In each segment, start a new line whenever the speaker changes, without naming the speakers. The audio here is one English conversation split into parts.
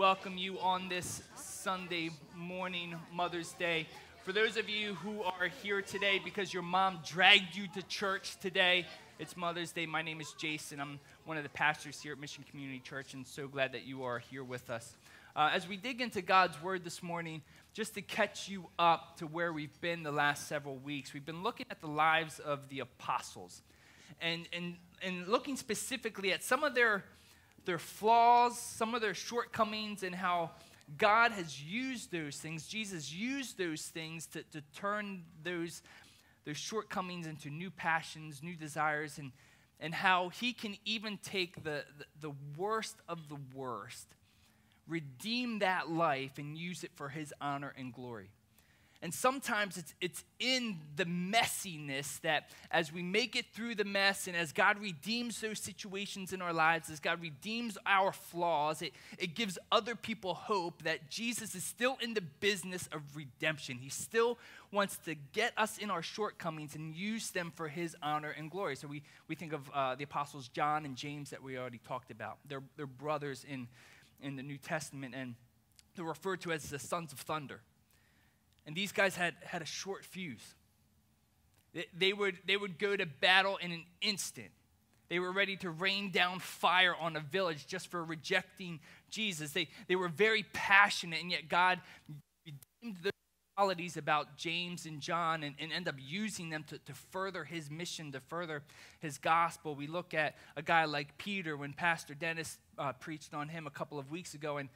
welcome you on this Sunday morning, Mother's Day. For those of you who are here today because your mom dragged you to church today, it's Mother's Day. My name is Jason. I'm one of the pastors here at Mission Community Church, and so glad that you are here with us. Uh, as we dig into God's Word this morning, just to catch you up to where we've been the last several weeks, we've been looking at the lives of the apostles and, and, and looking specifically at some of their their flaws, some of their shortcomings, and how God has used those things. Jesus used those things to, to turn those, those shortcomings into new passions, new desires, and, and how He can even take the, the, the worst of the worst, redeem that life, and use it for His honor and glory. And sometimes it's, it's in the messiness that as we make it through the mess and as God redeems those situations in our lives, as God redeems our flaws, it, it gives other people hope that Jesus is still in the business of redemption. He still wants to get us in our shortcomings and use them for his honor and glory. So we, we think of uh, the apostles John and James that we already talked about. They're, they're brothers in, in the New Testament, and they're referred to as the sons of thunder. And these guys had, had a short fuse. They, they, would, they would go to battle in an instant. They were ready to rain down fire on a village just for rejecting Jesus. They, they were very passionate, and yet God redeemed the qualities about James and John and, and end up using them to, to further his mission, to further his gospel. We look at a guy like Peter when Pastor Dennis uh, preached on him a couple of weeks ago, and,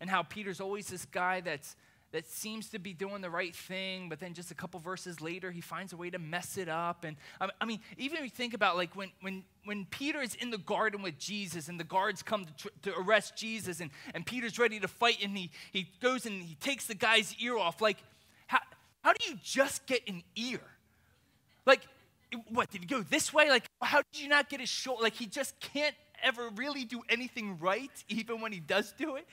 and how Peter's always this guy that's that seems to be doing the right thing, but then just a couple verses later, he finds a way to mess it up. And I mean, even if you think about like when, when, when Peter is in the garden with Jesus and the guards come to, to arrest Jesus and, and Peter's ready to fight and he, he goes and he takes the guy's ear off, like, how, how do you just get an ear? Like, what, did he go this way? Like, how did you not get his shoulder? Like, he just can't ever really do anything right, even when he does do it.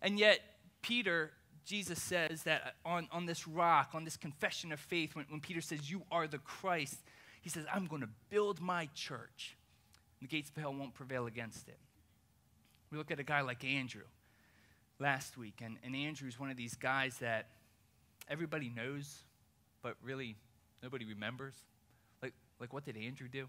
And yet, Peter Jesus says that on, on this rock, on this confession of faith, when, when Peter says, You are the Christ, he says, I'm going to build my church. The gates of hell won't prevail against it. We look at a guy like Andrew last week, and, and Andrew's one of these guys that everybody knows, but really nobody remembers. Like, like what did Andrew do?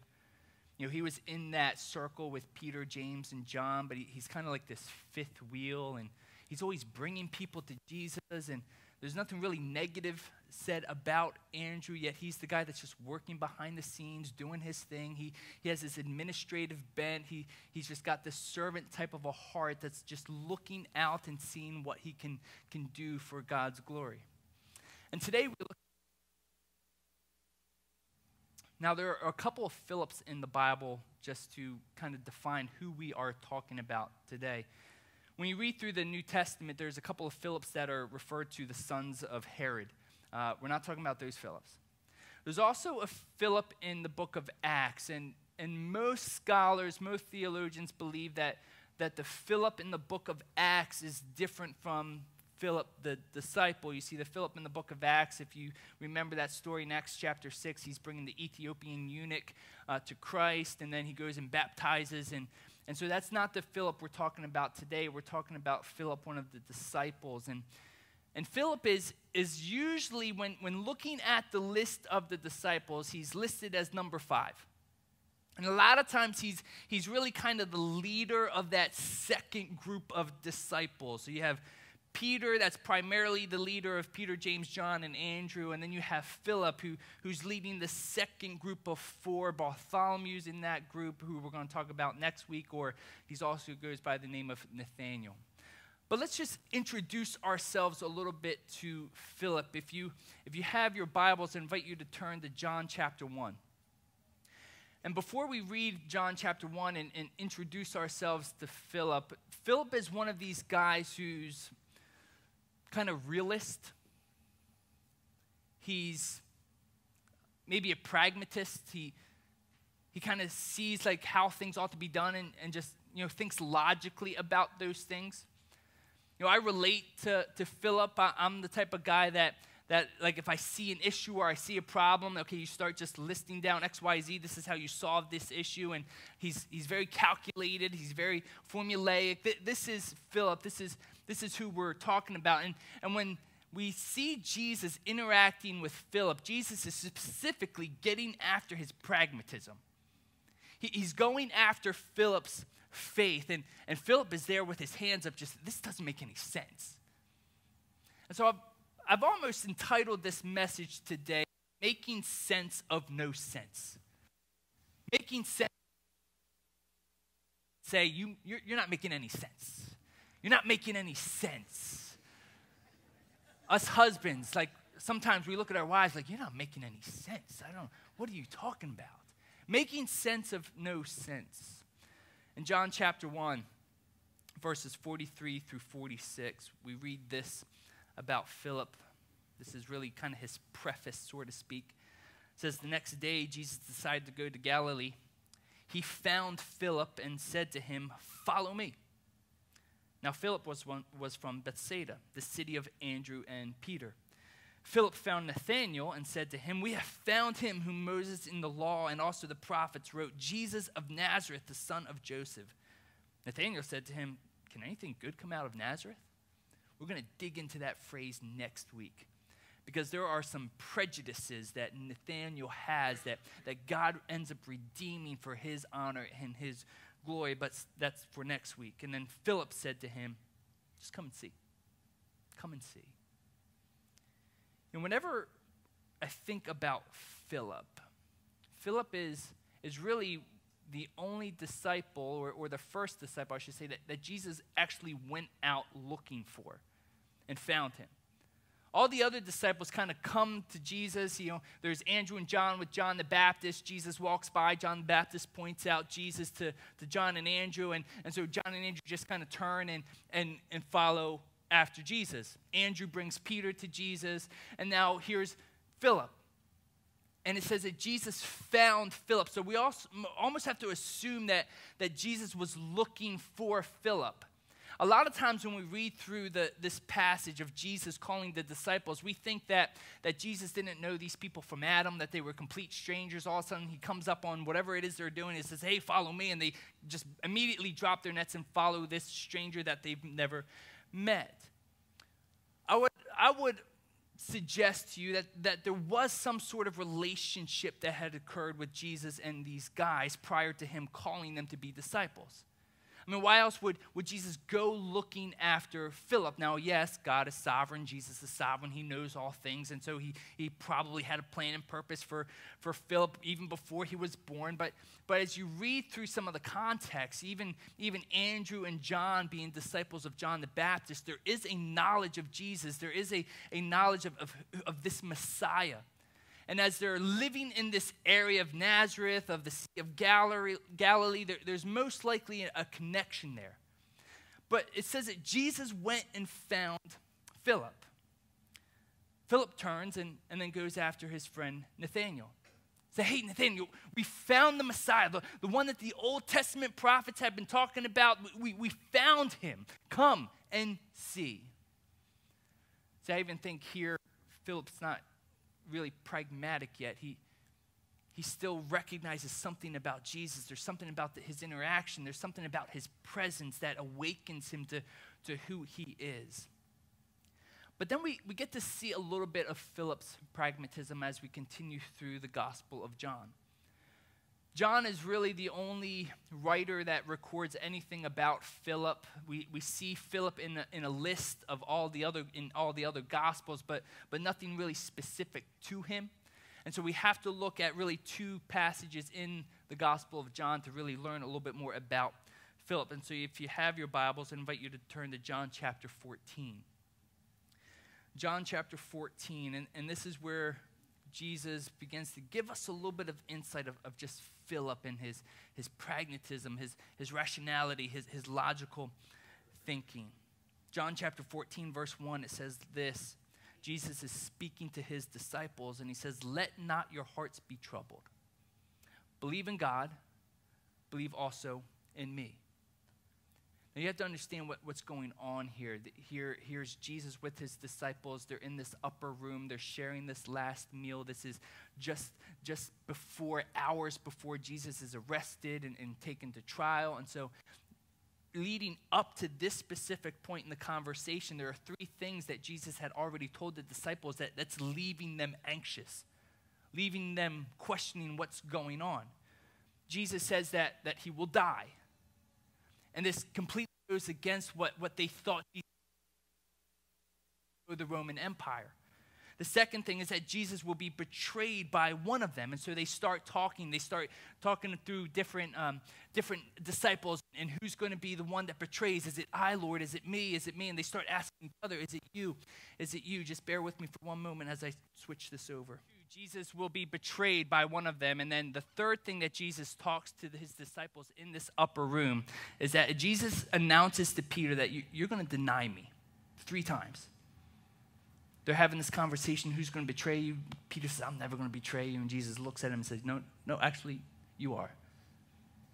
You know, he was in that circle with Peter, James, and John, but he, he's kind of like this fifth wheel, and He's always bringing people to Jesus, and there's nothing really negative said about Andrew, yet he's the guy that's just working behind the scenes, doing his thing. He, he has this administrative bent. He, he's just got this servant type of a heart that's just looking out and seeing what he can, can do for God's glory. And today we look. Now, there are a couple of Philips in the Bible just to kind of define who we are talking about today. When you read through the New Testament, there's a couple of Philips that are referred to the sons of Herod. Uh, we're not talking about those Philips. There's also a Philip in the book of Acts, and, and most scholars, most theologians believe that, that the Philip in the book of Acts is different from Philip the disciple. You see the Philip in the book of Acts. If you remember that story in Acts chapter 6, he's bringing the Ethiopian eunuch uh, to Christ, and then he goes and baptizes and and so that's not the Philip we're talking about today. We're talking about Philip, one of the disciples. And, and Philip is, is usually, when, when looking at the list of the disciples, he's listed as number five. And a lot of times he's, he's really kind of the leader of that second group of disciples. So you have Peter, that's primarily the leader of Peter, James, John, and Andrew. And then you have Philip, who, who's leading the second group of four. Bartholomew's in that group, who we're going to talk about next week, or he also goes by the name of Nathaniel. But let's just introduce ourselves a little bit to Philip. If you, if you have your Bibles, I invite you to turn to John chapter 1. And before we read John chapter 1 and, and introduce ourselves to Philip, Philip is one of these guys who's kind of realist. He's maybe a pragmatist. He, he kind of sees like how things ought to be done and, and just, you know, thinks logically about those things. You know, I relate to, to Philip. I, I'm the type of guy that, that like if I see an issue or I see a problem, okay, you start just listing down X, Y, Z. This is how you solve this issue, and he's he's very calculated. He's very formulaic. This is Philip. This is this is who we're talking about. And and when we see Jesus interacting with Philip, Jesus is specifically getting after his pragmatism. He, he's going after Philip's faith, and and Philip is there with his hands up, just this doesn't make any sense. And so I've I've almost entitled this message today, Making Sense of No Sense. Making sense. Say, you, you're, you're not making any sense. You're not making any sense. Us husbands, like, sometimes we look at our wives like, you're not making any sense. I don't, what are you talking about? Making sense of no sense. In John chapter 1, verses 43 through 46, we read this about Philip. This is really kind of his preface, so to speak. It says, The next day, Jesus decided to go to Galilee. He found Philip and said to him, Follow me. Now, Philip was, one, was from Bethsaida, the city of Andrew and Peter. Philip found Nathanael and said to him, We have found him whom Moses in the law and also the prophets wrote, Jesus of Nazareth, the son of Joseph. Nathanael said to him, Can anything good come out of Nazareth? We're going to dig into that phrase next week because there are some prejudices that Nathaniel has that, that God ends up redeeming for his honor and his glory, but that's for next week. And then Philip said to him, Just come and see. Come and see. And whenever I think about Philip, Philip is, is really the only disciple, or, or the first disciple, I should say, that, that Jesus actually went out looking for and found him. All the other disciples kind of come to Jesus. You know, there's Andrew and John with John the Baptist. Jesus walks by. John the Baptist points out Jesus to, to John and Andrew. And, and so John and Andrew just kind of turn and, and, and follow after Jesus. Andrew brings Peter to Jesus. And now here's Philip. And it says that Jesus found Philip. So we also, almost have to assume that, that Jesus was looking for Philip. A lot of times when we read through the, this passage of Jesus calling the disciples, we think that, that Jesus didn't know these people from Adam, that they were complete strangers. All of a sudden, he comes up on whatever it is they're doing and says, Hey, follow me. And they just immediately drop their nets and follow this stranger that they've never met. I would, I would suggest to you that, that there was some sort of relationship that had occurred with Jesus and these guys prior to him calling them to be disciples. I mean, why else would, would Jesus go looking after Philip? Now, yes, God is sovereign. Jesus is sovereign. He knows all things. And so he, he probably had a plan and purpose for, for Philip even before he was born. But, but as you read through some of the context, even, even Andrew and John being disciples of John the Baptist, there is a knowledge of Jesus. There is a, a knowledge of, of, of this Messiah. And as they're living in this area of Nazareth, of the Sea of Galilee, Galilee there, there's most likely a connection there. But it says that Jesus went and found Philip. Philip turns and, and then goes after his friend Nathanael. Say, hey, Nathanael, we found the Messiah, the, the one that the Old Testament prophets have been talking about. We, we found him. Come and see. So I even think here, Philip's not really pragmatic yet. He, he still recognizes something about Jesus. There's something about the, his interaction, there's something about his presence that awakens him to, to who he is. But then we, we get to see a little bit of Philip's pragmatism as we continue through the Gospel of John. John is really the only writer that records anything about Philip. We, we see Philip in a, in a list of all the other in all the other gospels, but, but nothing really specific to him. And so we have to look at really two passages in the Gospel of John to really learn a little bit more about Philip. And so if you have your Bibles, I invite you to turn to John chapter 14. John chapter 14, and, and this is where Jesus begins to give us a little bit of insight of, of just Philip and his, his pragmatism, his, his rationality, his, his logical thinking. John chapter 14, verse 1, it says this Jesus is speaking to his disciples, and he says, Let not your hearts be troubled. Believe in God, believe also in me. You have to understand what, what's going on here. Here. Here's Jesus with his disciples. They're in this upper room. They're sharing this last meal. This is just, just before, hours before Jesus is arrested and, and taken to trial. And so leading up to this specific point in the conversation, there are three things that Jesus had already told the disciples that, that's leaving them anxious, leaving them questioning what's going on. Jesus says that, that he will die. And this completely goes against what, what they thought the Roman Empire. The second thing is that Jesus will be betrayed by one of them. And so they start talking. They start talking through different, um, different disciples and who's going to be the one that betrays. Is it I, Lord? Is it me? Is it me? And they start asking each other, Is it you? Is it you? Just bear with me for one moment as I switch this over. Jesus will be betrayed by one of them. And then the third thing that Jesus talks to his disciples in this upper room is that Jesus announces to Peter that you, you're going to deny me three times. They're having this conversation who's going to betray you? Peter says, I'm never going to betray you. And Jesus looks at him and says, No, no, actually, you are.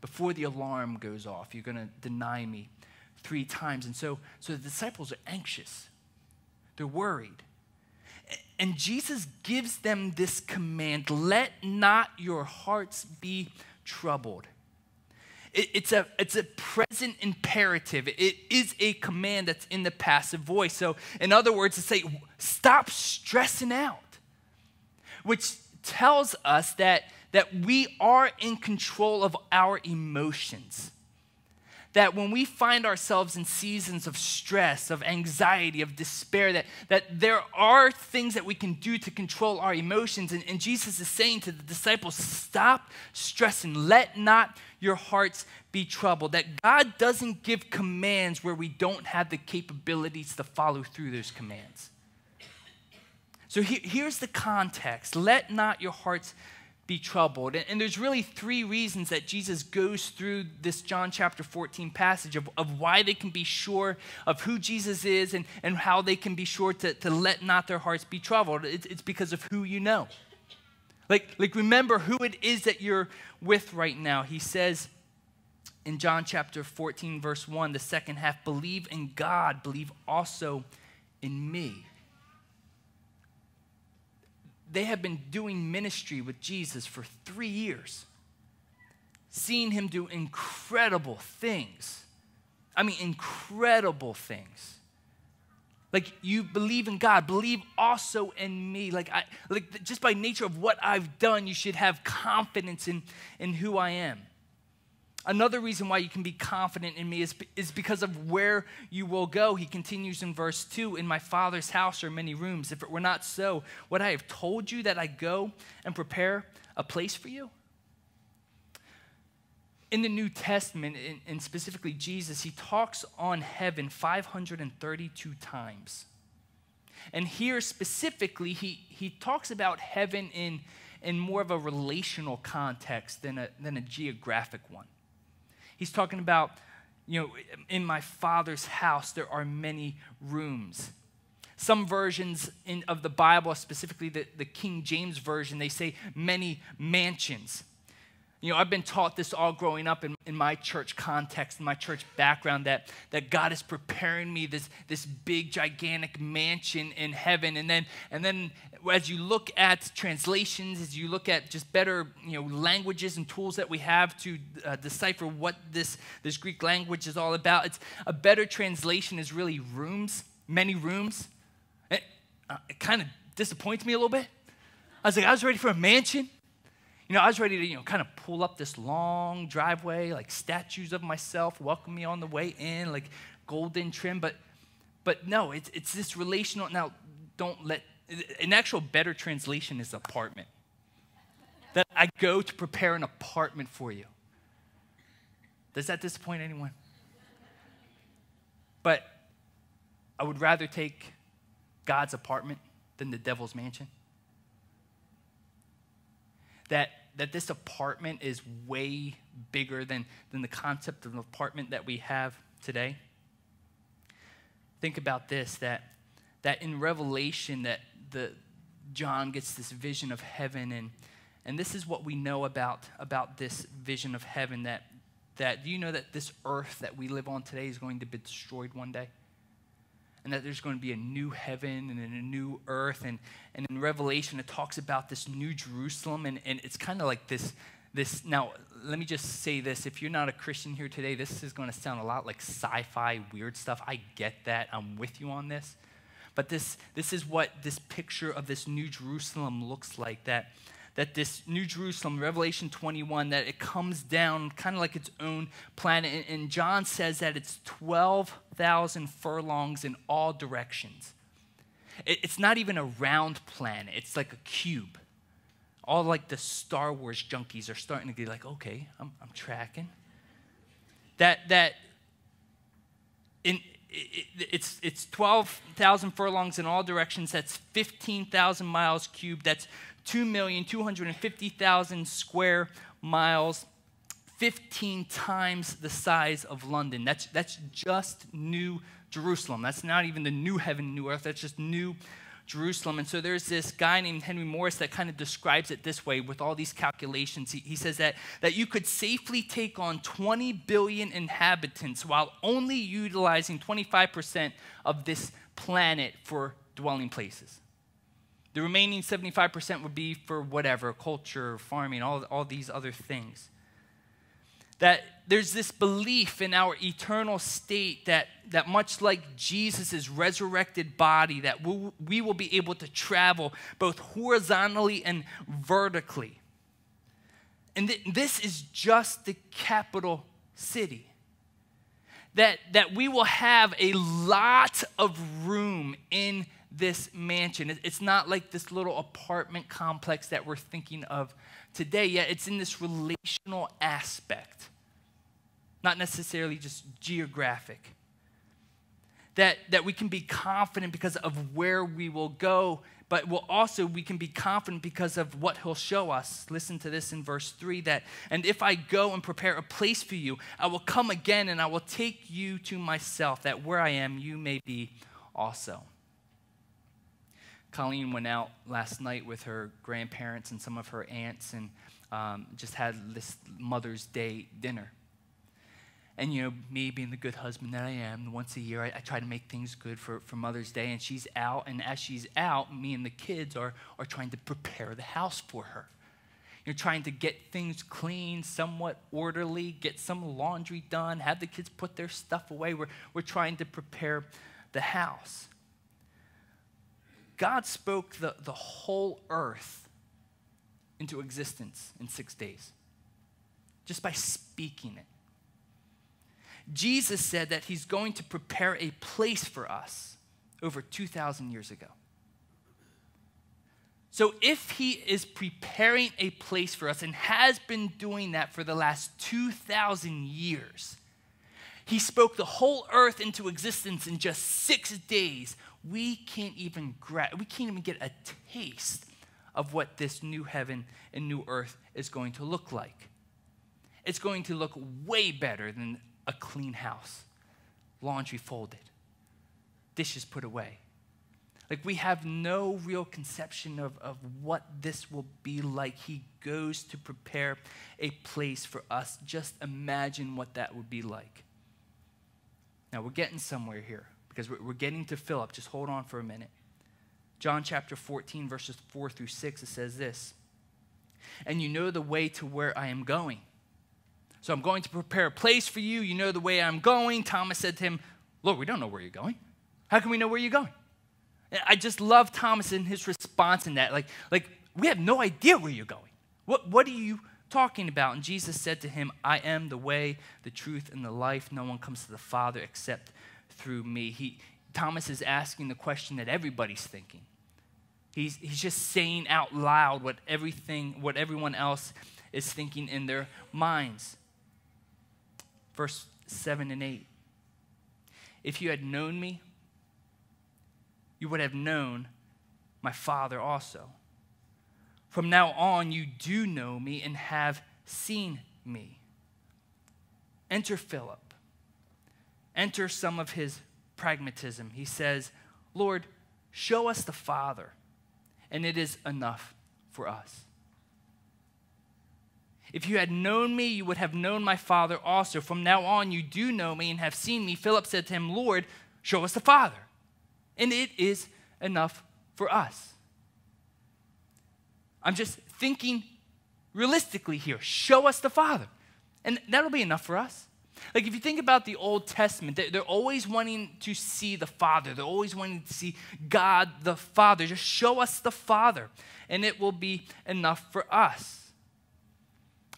Before the alarm goes off, you're going to deny me three times. And so, so the disciples are anxious, they're worried. And Jesus gives them this command let not your hearts be troubled. It, it's, a, it's a present imperative. It is a command that's in the passive voice. So, in other words, to say, stop stressing out, which tells us that, that we are in control of our emotions that when we find ourselves in seasons of stress, of anxiety, of despair, that, that there are things that we can do to control our emotions. And, and Jesus is saying to the disciples, stop stressing. Let not your hearts be troubled. That God doesn't give commands where we don't have the capabilities to follow through those commands. So he, here's the context. Let not your hearts be troubled. And, and, there's really three reasons that Jesus goes through this John chapter 14 passage of, of why they can be sure of who Jesus is and, and how they can be sure to, to let not their hearts be troubled. It's, it's because of who you know. Like, like, remember who it is that you're with right now. He says in John chapter 14, verse 1, the second half, believe in God, believe also in me they have been doing ministry with Jesus for three years, seeing him do incredible things. I mean, incredible things. Like you believe in God, believe also in me. Like I like just by nature of what I've done, you should have confidence in, in who I am. Another reason why you can be confident in me is, is because of where you will go. He continues in verse 2 In my Father's house are many rooms. If it were not so, would I have told you that I go and prepare a place for you? In the New Testament, and specifically Jesus, he talks on heaven 532 times. And here specifically, he, he talks about heaven in, in more of a relational context than a, than a geographic one. He's talking about, you know, in my father's house there are many rooms. Some versions in, of the Bible, specifically the, the King James Version, they say many mansions. You know, I've been taught this all growing up in, in my church context, in my church background, that, that God is preparing me this, this big, gigantic mansion in heaven. And then, and then as you look at translations, as you look at just better you know, languages and tools that we have to uh, decipher what this, this Greek language is all about, it's, a better translation is really rooms, many rooms. It, uh, it kind of disappoints me a little bit. I was like, I was ready for a mansion. You know, I was ready to, you know, kind of pull up this long driveway, like statues of myself welcome me on the way in, like golden trim. But, but no, it's, it's this relational. Now, don't let, an actual better translation is apartment. That I go to prepare an apartment for you. Does that disappoint anyone? But I would rather take God's apartment than the devil's mansion that, that this apartment is way bigger than, than the concept of an apartment that we have today? Think about this that, that in Revelation that the, John gets this vision of heaven and, and this is what we know about, about this vision of heaven that that do you know that this earth that we live on today is going to be destroyed one day? And that there's going to be a new heaven and a new earth. And, and in Revelation, it talks about this new Jerusalem. And, and it's kind of like this, this. Now, let me just say this. If you're not a Christian here today, this is going to sound a lot like sci fi, weird stuff. I get that. I'm with you on this. But this, this is what this picture of this new Jerusalem looks like. That that this New Jerusalem, Revelation 21, that it comes down kind of like its own planet. And, and John says that it's 12,000 furlongs in all directions. It, it's not even a round planet, it's like a cube. All like the Star Wars junkies are starting to be like, okay, I'm, I'm tracking. That, that in, it's, it's 12,000 furlongs in all directions. That's 15,000 miles cubed. That's 2,250,000 square miles, 15 times the size of London. That's, that's just New Jerusalem. That's not even the new heaven, new earth. That's just New Jerusalem. And so there's this guy named Henry Morris that kind of describes it this way with all these calculations. He, he says that, that you could safely take on 20 billion inhabitants while only utilizing 25% of this planet for dwelling places. The remaining 75% would be for whatever, culture, farming, all, all these other things. That there's this belief in our eternal state that, that much like Jesus' resurrected body, that we, we will be able to travel both horizontally and vertically. And th- this is just the capital city. That, that we will have a lot of room in this mansion. It's not like this little apartment complex that we're thinking of today, yet it's in this relational aspect, not necessarily just geographic. That, that we can be confident because of where we will go, but we'll also we can be confident because of what he'll show us. Listen to this in verse 3 that, and if I go and prepare a place for you, I will come again and I will take you to myself, that where I am, you may be also. Colleen went out last night with her grandparents and some of her aunts and um, just had this Mother's Day dinner. And, you know, me being the good husband that I am, once a year I, I, try to make things good for, for Mother's Day. And she's out, and as she's out, me and the kids are, are trying to prepare the house for her. You're trying to get things clean, somewhat orderly, get some laundry done, have the kids put their stuff away. We're, we're trying to prepare the house. God spoke the, the whole earth into existence in six days just by speaking it. Jesus said that he's going to prepare a place for us over 2,000 years ago. So, if he is preparing a place for us and has been doing that for the last 2,000 years, he spoke the whole earth into existence in just six days we can't even gra- we can't even get a taste of what this new heaven and new earth is going to look like. It's going to look way better than a clean house, laundry folded, dishes put away. Like, we have no real conception of, of what this will be like. He goes to prepare a place for us. Just imagine what that would be like. Now, we're getting somewhere here because we're getting to Philip. Just hold on for a minute. John chapter 14, verses 4 through 6, it says this And you know the way to where I am going. So I'm going to prepare a place for you. You know the way I'm going. Thomas said to him, Lord, we don't know where you're going. How can we know where you're going? I just love Thomas and his response in that. Like, like we have no idea where you're going. What, what are you talking about? And Jesus said to him, I am the way, the truth, and the life. No one comes to the Father except through me. He, Thomas is asking the question that everybody's thinking. He's, he's just saying out loud what everything, what everyone else is thinking in their minds. Verse 7 and 8. If you had known me, you would have known my Father also. From now on, you do know me and have seen me. Enter Philip. Enter some of his pragmatism. He says, Lord, show us the Father, and it is enough for us. If you had known me, you would have known my Father also. From now on, you do know me and have seen me. Philip said to him, Lord, show us the Father, and it is enough for us. I'm just thinking realistically here. Show us the Father, and that'll be enough for us. Like, if you think about the Old Testament, they're always wanting to see the Father. They're always wanting to see God the Father. Just show us the Father, and it will be enough for us.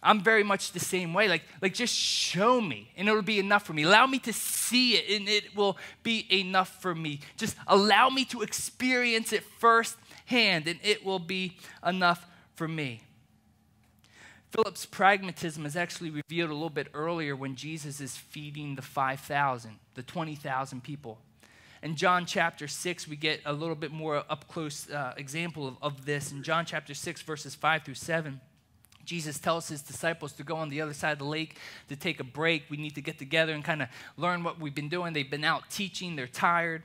I'm very much the same way. Like, like just show me, and it'll be enough for me. Allow me to see it, and it will be enough for me. Just allow me to experience it firsthand, and it will be enough for me. Philip's pragmatism is actually revealed a little bit earlier when Jesus is feeding the 5,000, the 20,000 people. In John chapter 6, we get a little bit more up close uh, example of, of this. In John chapter 6, verses 5 through 7, Jesus tells his disciples to go on the other side of the lake to take a break. We need to get together and kind of learn what we've been doing. They've been out teaching, they're tired.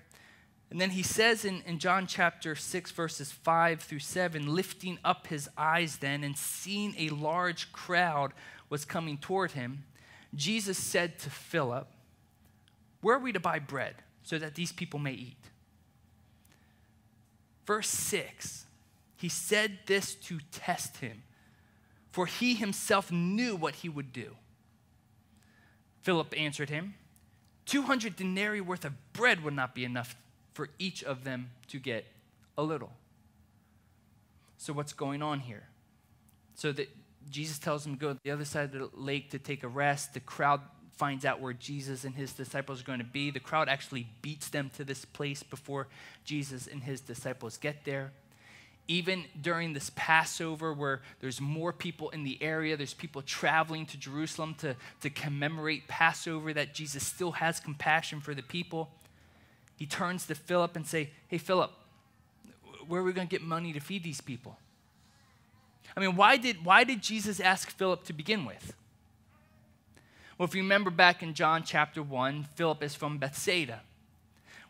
And then he says in, in John chapter 6, verses 5 through 7, lifting up his eyes then and seeing a large crowd was coming toward him, Jesus said to Philip, Where are we to buy bread so that these people may eat? Verse 6, he said this to test him, for he himself knew what he would do. Philip answered him, 200 denarii worth of bread would not be enough for each of them to get a little. So, what's going on here? So, that Jesus tells them to go to the other side of the lake to take a rest. The crowd finds out where Jesus and his disciples are going to be. The crowd actually beats them to this place before Jesus and his disciples get there. Even during this Passover, where there's more people in the area, there's people traveling to Jerusalem to, to commemorate Passover, that Jesus still has compassion for the people he turns to Philip and say, "Hey Philip, where are we going to get money to feed these people?" I mean, why did why did Jesus ask Philip to begin with? Well, if you remember back in John chapter 1, Philip is from Bethsaida,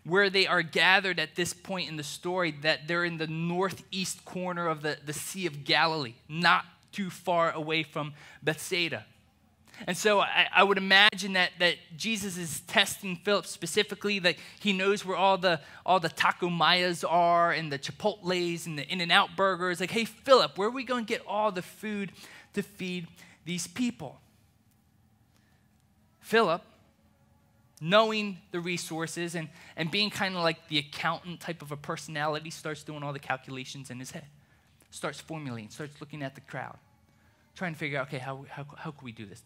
where they are gathered at this point in the story that they're in the northeast corner of the, the Sea of Galilee, not too far away from Bethsaida. And so I, I, would imagine that, that Jesus is testing Philip specifically, that he knows where all the, all the Taco Mayos are and the chipotles and the In-N-Out burgers. Like, hey, Philip, where are we going to get all the food to feed these people? Philip, knowing the resources and, and being kind of like the accountant type of a personality, starts doing all the calculations in his head, starts formulating, starts looking at the crowd trying to figure out, okay, how, how, how can we do this?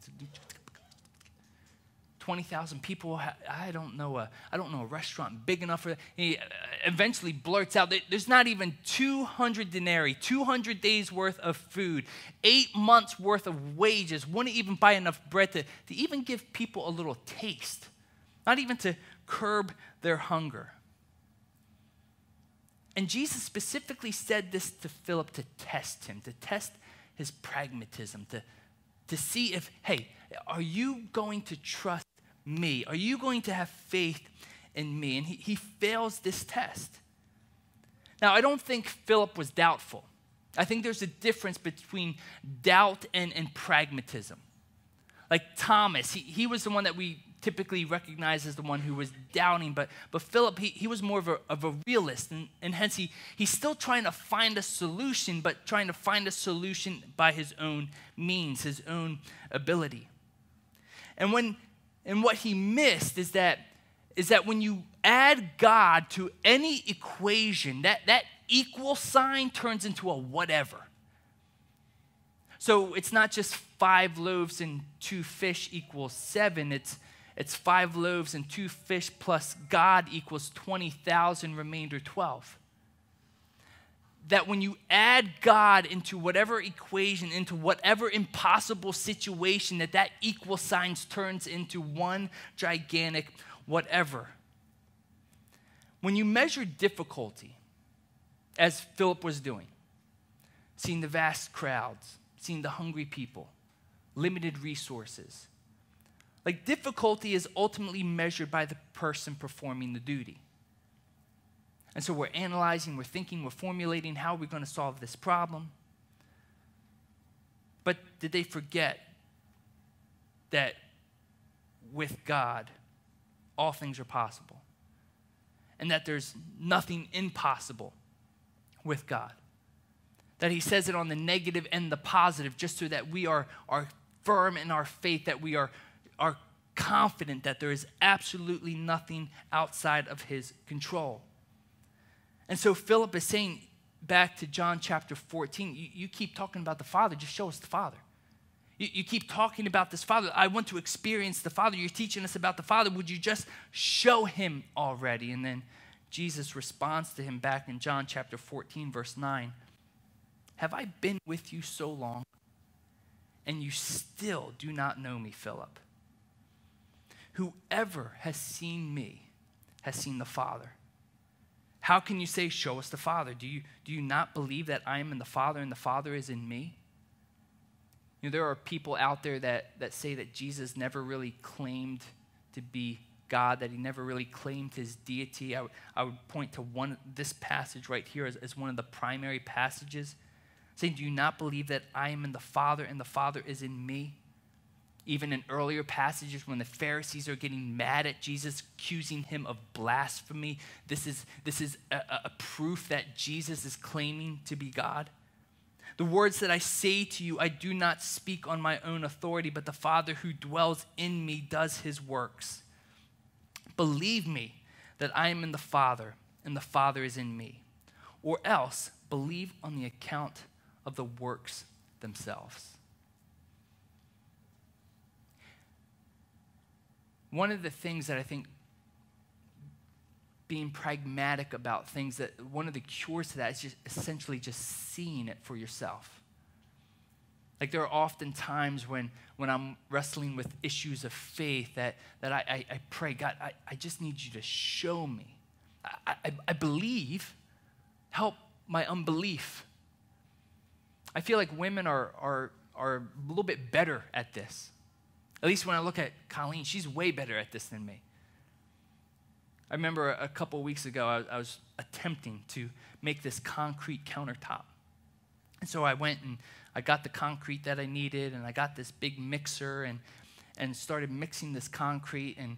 20,000 people, I don't know a, I don't know a restaurant big enough for that. He uh, eventually blurts out, there's not even 200 denarii, 200 days worth of food, eight months worth of wages, wouldn't even buy enough bread to, to even give people a little taste, not even to curb their hunger. And Jesus specifically said this to Philip to test him, to test his pragmatism, to, to see if, hey, are you going to trust me? Are you going to have faith in me? And he, he fails this test. Now, I don't think Philip was doubtful. I think there's a difference between doubt and, and pragmatism. Like Thomas, he, he was the one that we typically recognized as the one who was doubting, but, but Philip, he, he was more of a, of a realist, and, and hence he, he's still trying to find a solution, but trying to find a solution by his own means, his own ability. And, when, and what he missed is that, is that when you add God to any equation, that, that equal sign turns into a whatever. So it's not just five loaves and two fish equals seven. It's it's five loaves and two fish plus God equals 20,000, remainder 12. That when you add God into whatever equation, into whatever impossible situation, that that equal signs turns into one gigantic whatever. When you measure difficulty, as Philip was doing, seeing the vast crowds, seeing the hungry people, limited resources, like, difficulty is ultimately measured by the person performing the duty. And so we're analyzing, we're thinking, we're formulating how we're going to solve this problem. But did they forget that with God, all things are possible? And that there's nothing impossible with God? That he says it on the negative and the positive, just so that we are, are firm in our faith, that we are, are confident that there is absolutely nothing outside of his control. And so Philip is saying, back to John chapter 14, you, you keep talking about the Father, just show us the Father. You, you keep talking about this Father. I want to experience the Father. You're teaching us about the Father. Would you just show him already? And then Jesus responds to him back in John chapter 14, verse 9 Have I been with you so long, and you still do not know me, Philip? Whoever has seen me has seen the Father. How can you say, Show us the Father? Do you, do you not believe that I am in the Father and the Father is in me? You know, there are people out there that, that say that Jesus never really claimed to be God, that he never really claimed his deity. I, w- I would point to one, this passage right here as, as one of the primary passages, saying, Do you not believe that I am in the Father and the Father is in me? Even in earlier passages when the Pharisees are getting mad at Jesus, accusing him of blasphemy. This is, this is a, a, proof that Jesus is claiming to be God. The words that I say to you, I do not speak on my own authority, but the Father who dwells in me does his works. Believe me that I am in the Father and the Father is in me. Or else, believe on the account of the works themselves. One of the things that I think being pragmatic about things that one of the cures to that is just essentially just seeing it for yourself. Like there are often times when, when I'm wrestling with issues of faith that, that I, I, I pray, God, I, I just need you to show me. I, I, I believe, help my unbelief. I feel like women are, are, are a little bit better at this. At least when I look at Colleen, she's way better at this than me. I remember a couple weeks ago, I, I was attempting to make this concrete countertop. And so I went and I got the concrete that I needed, and I got this big mixer and, and started mixing this concrete. And,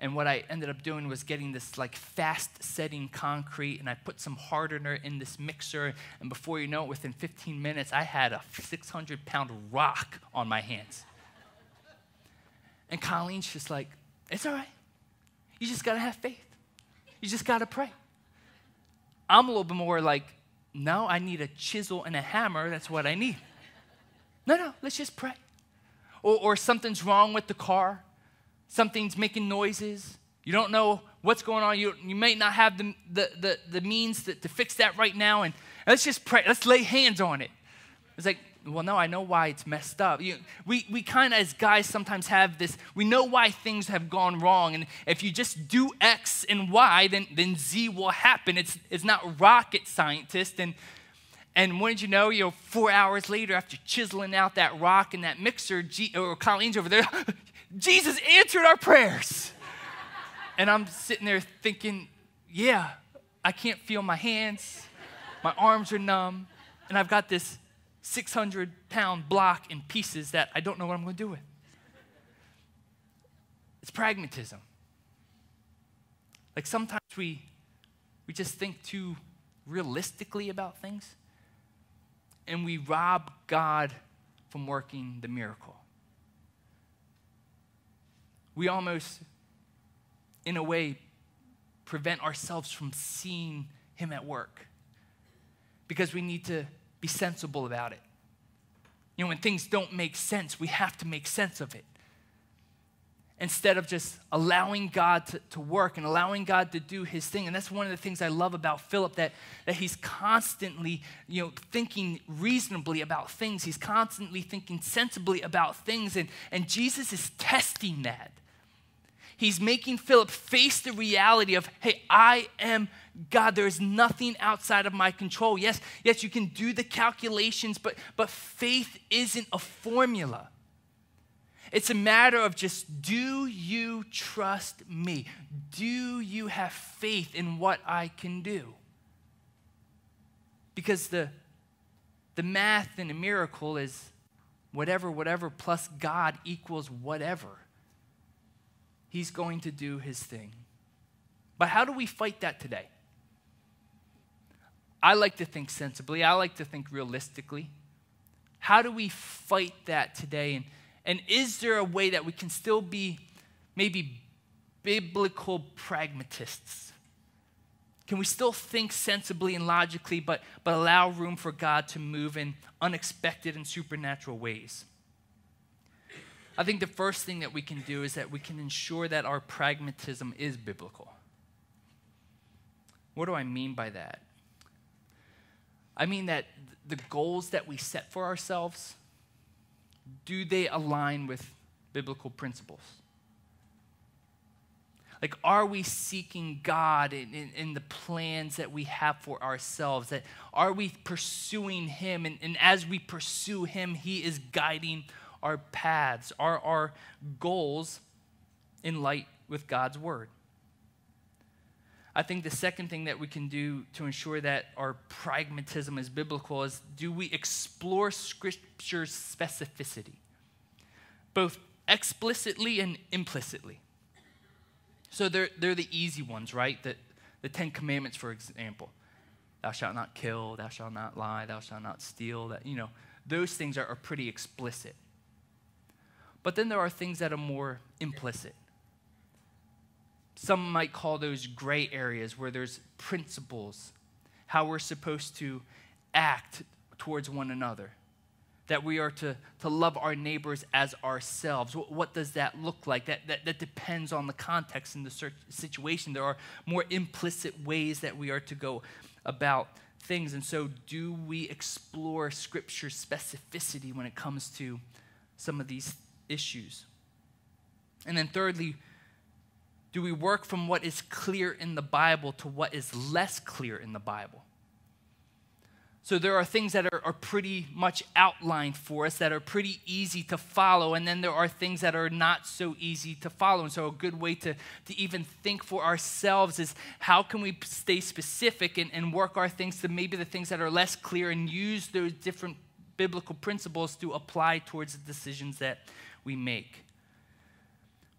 and what I ended up doing was getting this like fast setting concrete, and I put some hardener in this mixer. And before you know it, within 15 minutes, I had a 600 pound rock on my hands. And Colleen's just like, it's all right. You just got to have faith. You just got to pray. I'm a little bit more like, no, I need a chisel and a hammer. That's what I need. No, no, let's just pray. Or, or something's wrong with the car, something's making noises. You don't know what's going on. You, you may not have the, the, the, the means to, to fix that right now. And let's just pray. Let's lay hands on it. It's like, well, no, I know why it's messed up. You, we we kind of, as guys, sometimes have this, we know why things have gone wrong. And if you just do X and Y, then, then Z will happen. It's, it's not rocket scientist. And, and did you know? You know, four hours later, after chiseling out that rock and that mixer, G, or Colleen's over there, Jesus answered our prayers. and I'm sitting there thinking, yeah, I can't feel my hands, my arms are numb, and I've got this 600 pound block in pieces that I don't know what I'm going to do with. It's pragmatism. Like sometimes we, we just think too realistically about things and we rob God from working the miracle. We almost, in a way, prevent ourselves from seeing Him at work because we need to be sensible about it. You know, when things don't make sense, we have to make sense of it. Instead of just allowing God to, to work and allowing God to do his thing. And that's one of the things I love about Philip, that, that he's constantly, you know, thinking reasonably about things. He's constantly thinking sensibly about things. And, and Jesus is testing that. He's making Philip face the reality of, hey, I am God. There is nothing outside of my control. Yes, yes, you can do the calculations, but, but faith isn't a formula. It's a matter of just do you trust me? Do you have faith in what I can do? Because the, the math in a miracle is whatever, whatever plus God equals whatever. He's going to do his thing. But how do we fight that today? I like to think sensibly, I like to think realistically. How do we fight that today? And, and is there a way that we can still be maybe biblical pragmatists? Can we still think sensibly and logically, but, but allow room for God to move in unexpected and supernatural ways? I think the first thing that we can do is that we can ensure that our pragmatism is biblical. What do I mean by that? I mean that the goals that we set for ourselves, do they align with biblical principles? Like, are we seeking God in, in, in, the plans that we have for ourselves? That are we pursuing Him? And, and as we pursue Him, He is guiding our paths. Are our goals in light with God's Word? I think the second thing that we can do to ensure that our pragmatism is biblical is do we explore Scripture's specificity, both explicitly and implicitly? So they're, they're the easy ones, right? The, the Ten Commandments, for example. Thou shalt not kill, thou shalt not lie, thou shalt not steal. That, you know, those things are, are pretty explicit. But then there are things that are more implicit. Some might call those gray areas where there's principles, how we're supposed to act towards one another that we are to, to love our neighbors as ourselves. What, what does that look like? That, that, that depends on the context and the situation. There are more implicit ways that we are to go about things. And so, do we explore Scripture specificity when it comes to some of these issues? And then, thirdly, do we work from what is clear in the Bible to what is less clear in the Bible? So there are things that are, are, pretty much outlined for us that are pretty easy to follow, and then there are things that are not so easy to follow. And so a good way to, to even think for ourselves is how can we stay specific and, and work our things to maybe the things that are less clear and use those different biblical principles to apply towards the decisions that we make.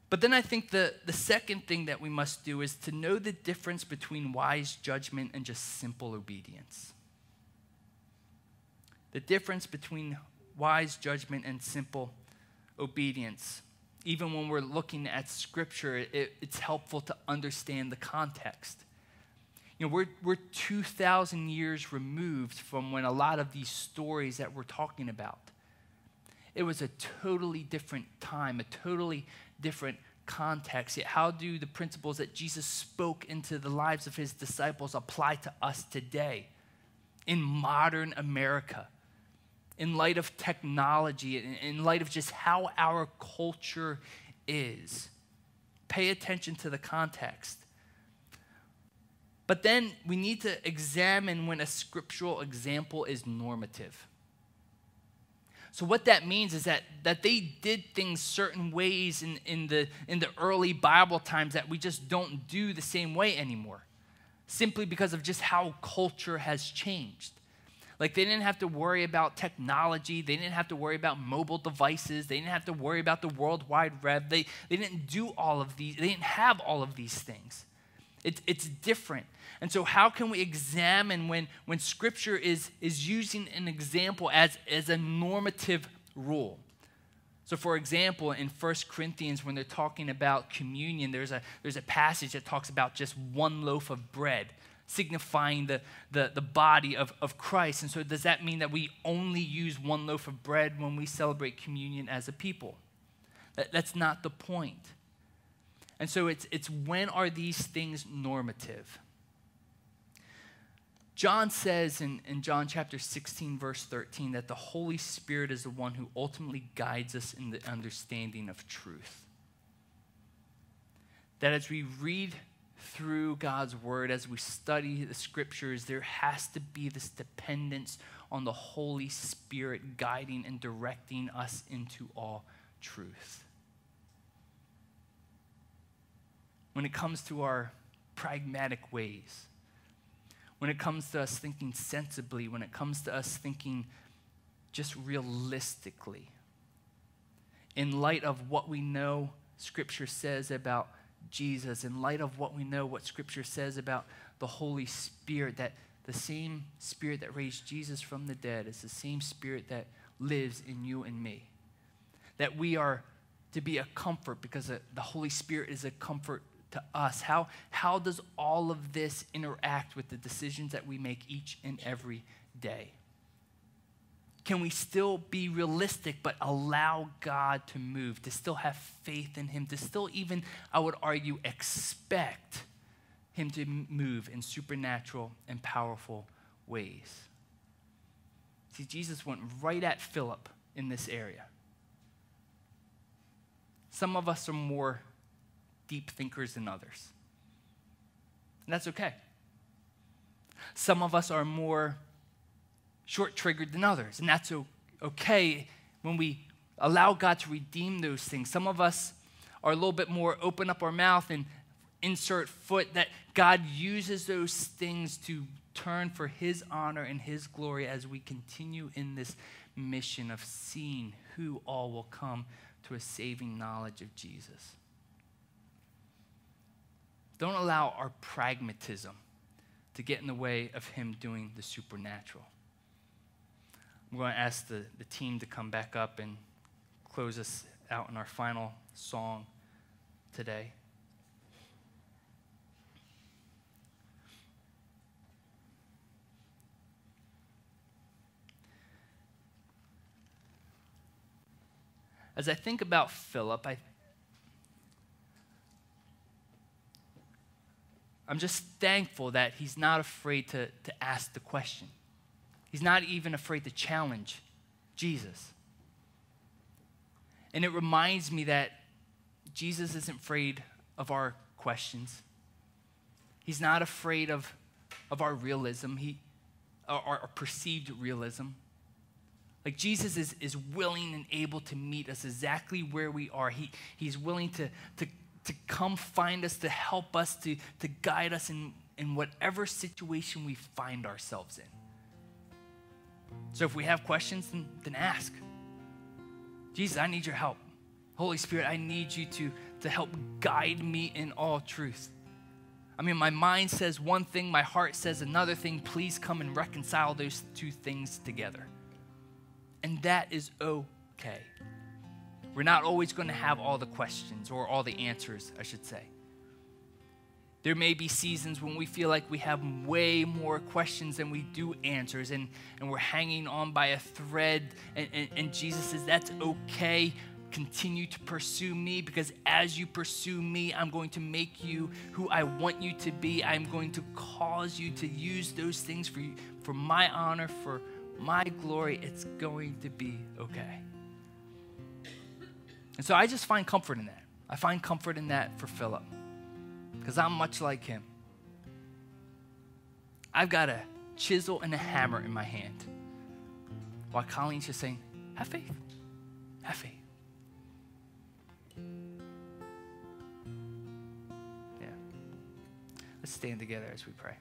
But then I think the, the second thing that we must do is to know the difference between wise judgment and just simple obedience the difference between wise judgment and simple obedience. Even when we're looking at scripture, it, it's helpful to understand the context. You know, we're, we're 2,000 years removed from when a lot of these stories that we're talking about. It was a totally different time, a totally different context. Yet, how do the principles that Jesus spoke into the lives of his disciples apply to us today in modern America? in light of technology, in light of just how our culture is. Pay attention to the context. But then we need to examine when a scriptural example is normative. So what that means is that, that they did things certain ways in, in, the, in the early Bible times that we just don't do the same way anymore, simply because of just how culture has changed. Like they didn't have to worry about technology. They didn't have to worry about mobile devices. They didn't have to worry about the World Wide Web. They, they didn't do all of these. They didn't have all of these things. It, it's different. And so how can we examine when, when Scripture is, is using an example as, as a normative rule? So, for example, in 1 Corinthians, when they're talking about communion, there's a, there's a passage that talks about just one loaf of bread signifying the, the, the body of, of Christ. And so, does that mean that we only use one loaf of bread when we celebrate communion as a people? That, that's not the point. And so, it's, it's when are these things normative? John says in, in John chapter 16, verse 13, that the Holy Spirit is the one who ultimately guides us in the understanding of truth. That as we read through God's word, as we study the scriptures, there has to be this dependence on the Holy Spirit guiding and directing us into all truth. When it comes to our pragmatic ways, when it comes to us thinking sensibly, when it comes to us thinking just realistically, in light of what we know Scripture says about Jesus, in light of what we know, what Scripture says about the Holy Spirit, that the same Spirit that raised Jesus from the dead is the same Spirit that lives in you and me. That we are to be a comfort because the Holy Spirit is a comfort to us. How, how does all of this interact with the decisions that we make each and every day? Can we still be realistic but allow God to move, to still have faith in Him, to still even, I would argue, expect Him to move in supernatural and powerful ways? See, Jesus went right at Philip in this area. Some of us are more deep thinkers than others. And that's okay. Some of us are more short triggered than others, and that's okay when we allow God to redeem those things. Some of us are a little bit more open up our mouth and insert foot that God uses those things to turn for his honor and his glory as we continue in this mission of seeing who all will come to a saving knowledge of Jesus. Don't allow our pragmatism to get in the way of him doing the supernatural. I'm going to ask the, the team to come back up and close us out in our final song today. As I think about Philip, I, I'm just thankful that he's not afraid to, to ask the question. He's not even afraid to challenge Jesus. And it reminds me that Jesus isn't afraid of our questions. He's not afraid of, of our realism, he, our, our perceived realism. Like Jesus is, is willing and able to meet us exactly where we are. He, he's willing to, to, to come find us, to help us, to, to guide us in, in whatever situation we find ourselves in. So if we have questions, then, then ask. Jesus, I need your help. Holy Spirit, I need you to, to help guide me in all truth. I mean, my mind says one thing, my heart says another thing. Please come and reconcile those two things together. And that is okay. We're not always going to have all the questions or all the answers, I should say. There may be seasons when we feel like we have way more questions than we do answers, and, and we're hanging on by a thread. And, and, and Jesus says, That's okay. Continue to pursue me because as you pursue me, I'm going to make you who I want you to be. I'm going to cause you to use those things for, you, for my honor, for my glory. It's going to be okay. And so I just find comfort in that. I find comfort in that for Philip because I'm much like him. I've got a chisel and a hammer in my hand. While Colleen's just saying, have faith. Have faith. Yeah. Let's stand together as we pray.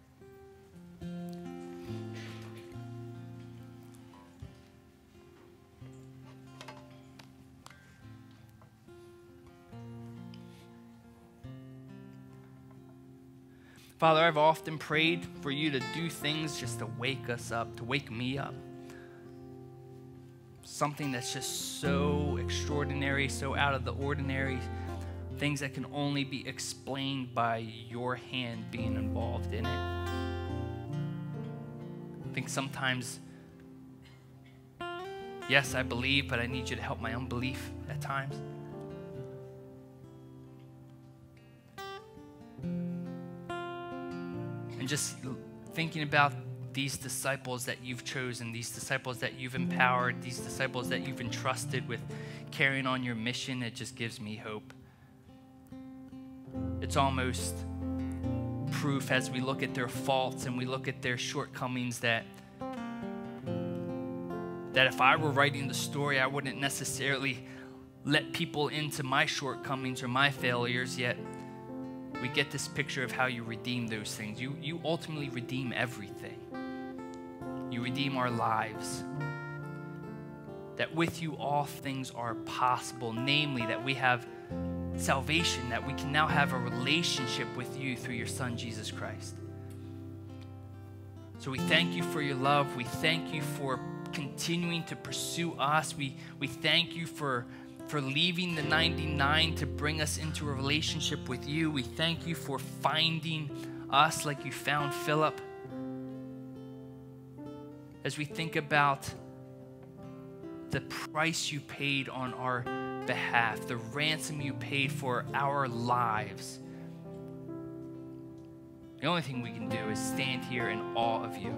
Father, I've often prayed for you to do things just to wake us up, to wake me up. Something that's just so extraordinary, so out of the ordinary, things that can only be explained by your hand being involved in it. I think sometimes, yes, I believe, but I need you to help my unbelief at times. And just thinking about these disciples that you've chosen, these disciples that you've empowered, these disciples that you've entrusted with carrying on your mission, it just gives me hope. It's almost proof as we look at their faults and we look at their shortcomings that that if I were writing the story, I wouldn't necessarily let people into my shortcomings or my failures, yet we get this picture of how you redeem those things. You, you ultimately redeem everything, you redeem our lives. that with you all things are possible, namely, that we have salvation, that we can now have a relationship with you through your Son, Jesus Christ. So we thank you for your love. We thank you for continuing to pursue us. We, we thank you for, for leaving the 99 to bring us into a relationship with you. We thank you for finding us like you found Philip. As we think about the price you paid on our behalf, the ransom you paid for our lives. The only thing we can do is stand here in awe of you,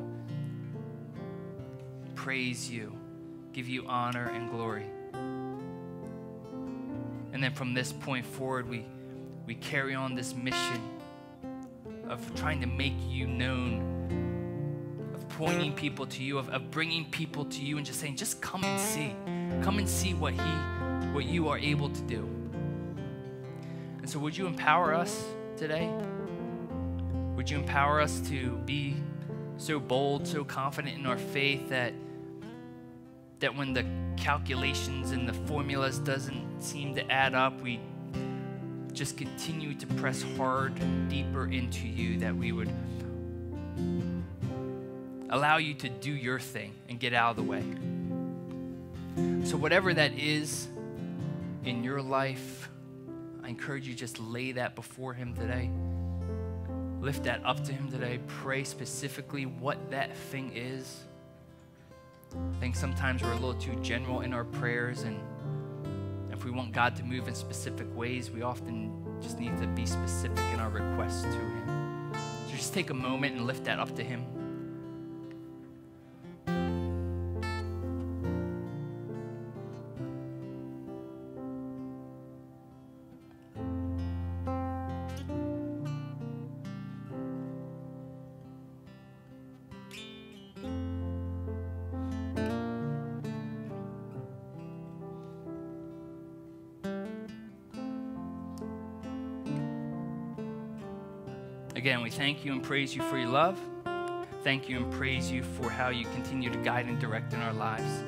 praise you, give you honor and glory. And then from this point forward, we, we carry on this mission of trying to make you known of pointing people to you, of, of bringing people to you and just saying, just come and see. Come and see what He, what you are able to do. And so, would you empower us today? Would you empower us to be so bold, so confident in our faith that that when the calculations and the formulas doesn't seem to add up, we just continue to press hard and deeper into you, that we would allow you to do your thing and get out of the way. So, whatever that is in your life, I encourage you just lay that before Him today. Lift that up to Him today. Pray specifically what that thing is. I think sometimes we're a little too general in our prayers, and if we want God to move in specific ways, we often just need to be specific in our requests to Him. So just take a moment and lift that up to Him. Thank you and praise you for your love. Thank you and praise you for how you continue to guide and direct in our lives.